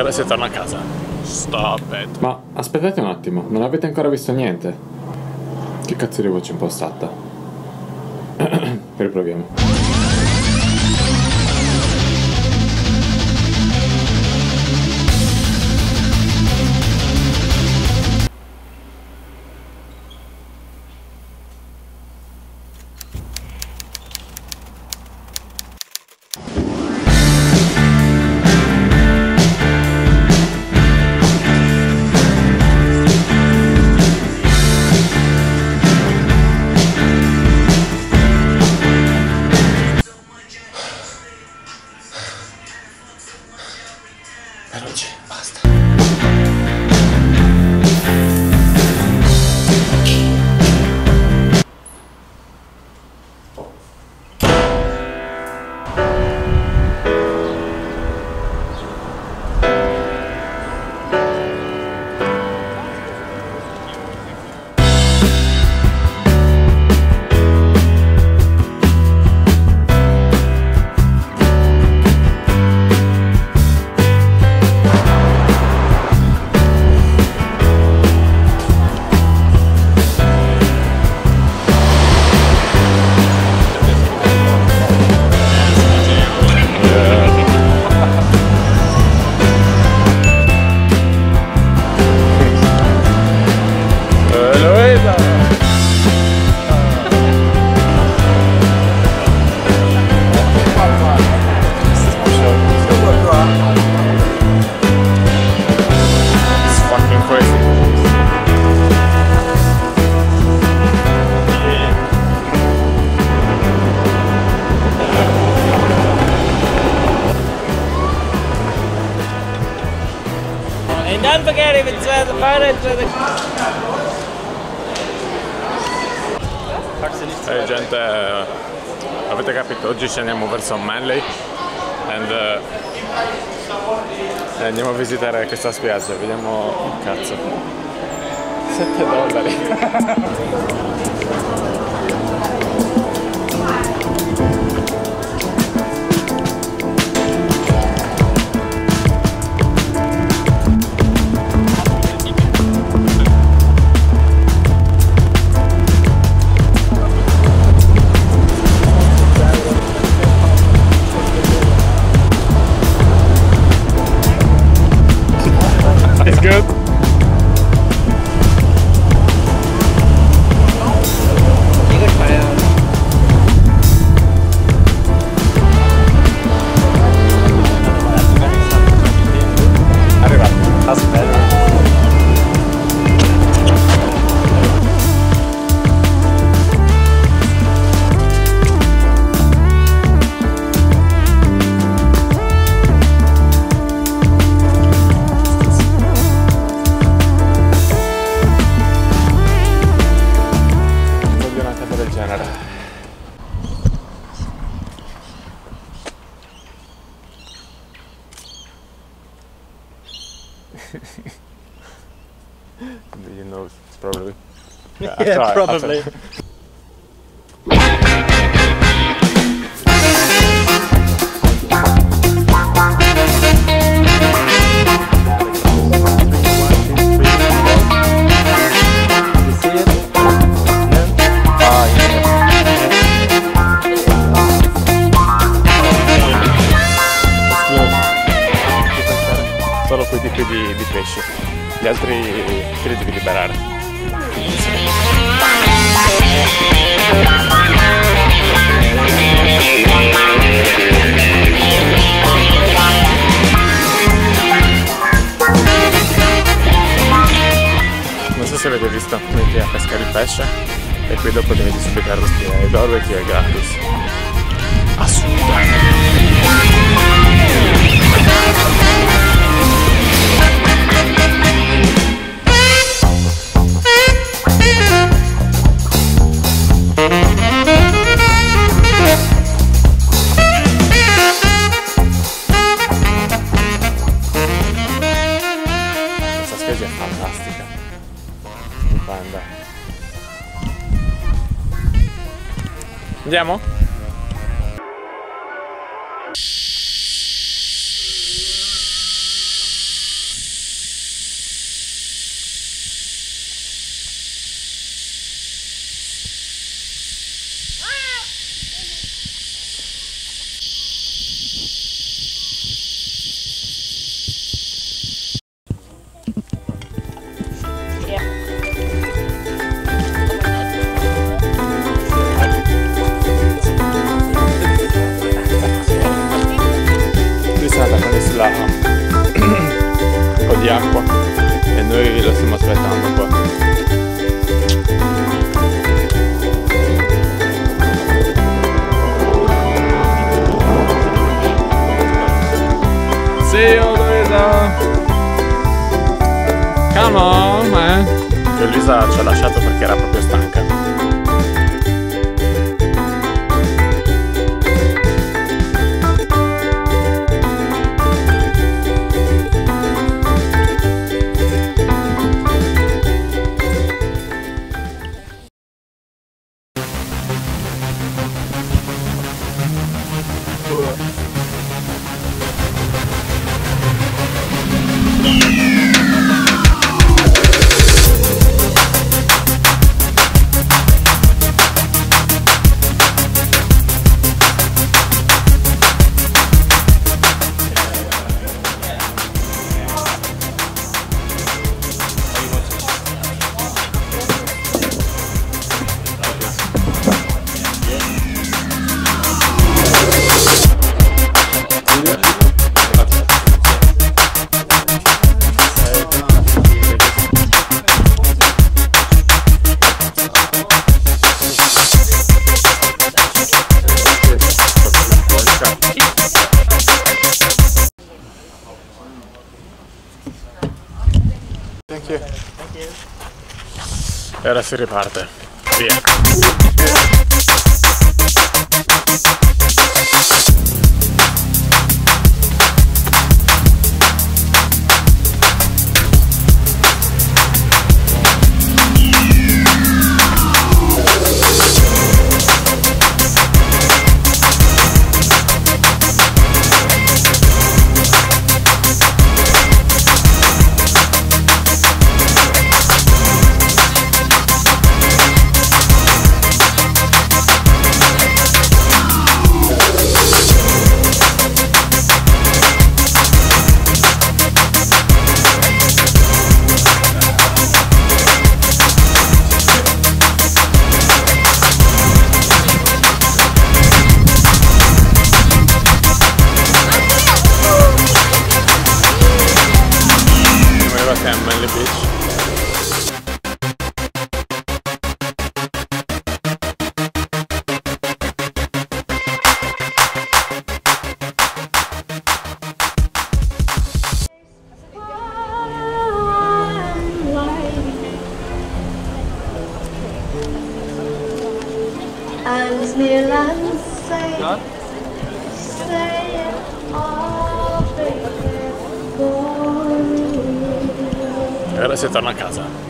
ora si torna a casa. Stop it. Ma aspettate un attimo, non avete ancora visto niente? Che cazzo di voce impostata? Riproviamo. Ehi gente, avete capito, oggi scendiamo verso Manley and, uh, e andiamo a visitare questa spiaggia, vediamo... cazzo... 7 dollari! you know, probably. Yeah, yeah probably. gli altri te li devi liberare. Non so se avete visto, metti a pescare il pesce e poi dopo metti subito arrostire il barbecue è gratis. Assolutamente. Andiamo? On, man! Che Luisa ci ha lasciato perché era proprio stanca. E ora si riparte. Via. Ora si torna a casa.